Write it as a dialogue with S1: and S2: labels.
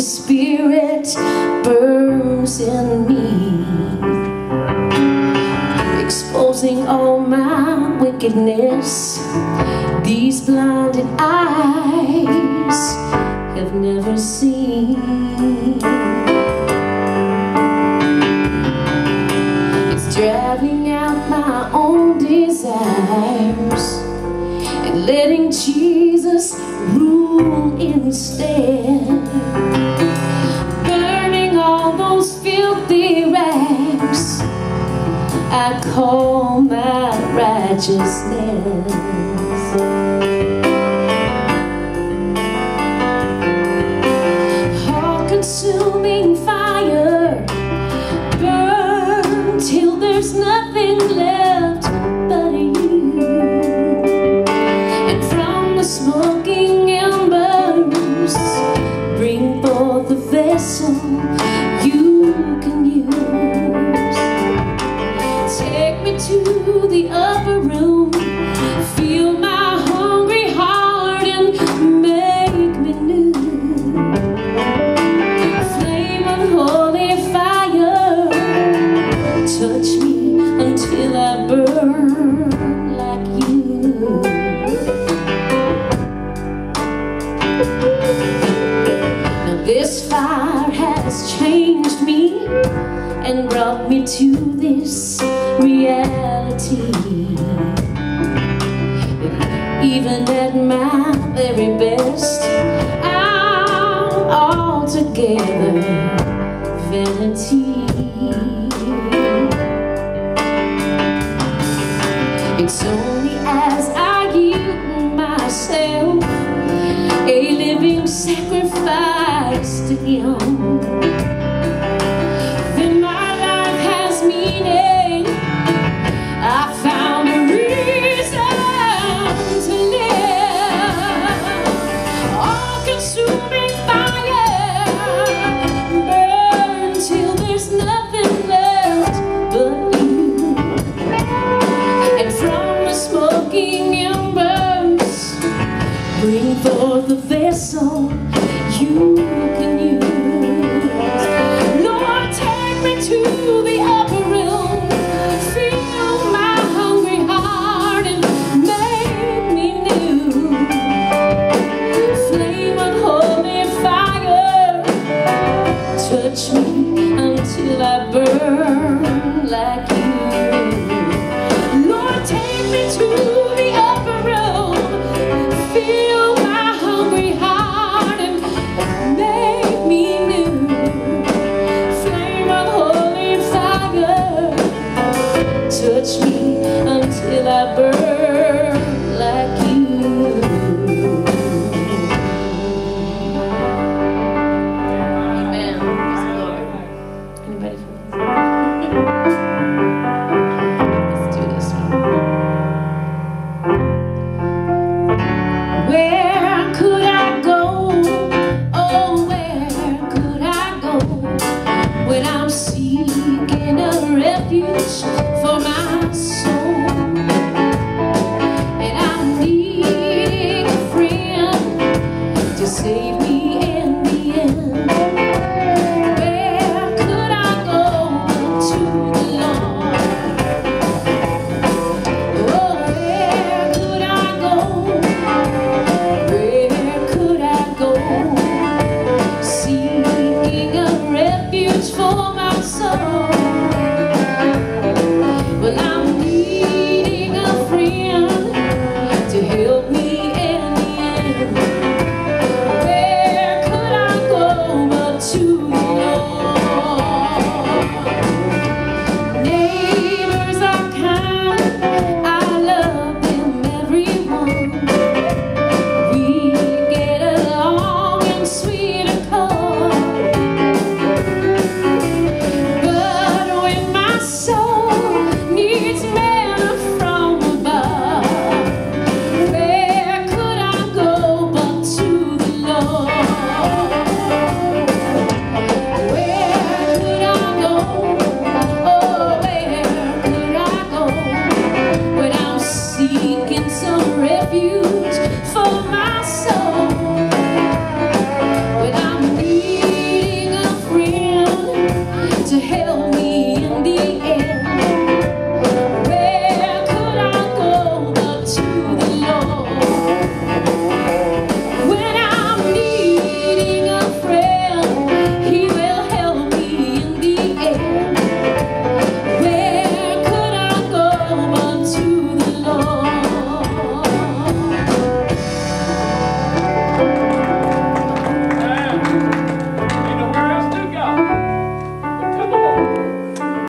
S1: spirit burns in me Exposing all my wickedness. These blinded eyes have never seen. It's driving out my own desires And letting Jesus rule instead. I call my righteousness. into this reality. Even at my very best I'm altogether vanity. It's only as I yield myself A living sacrifice to Him. formações.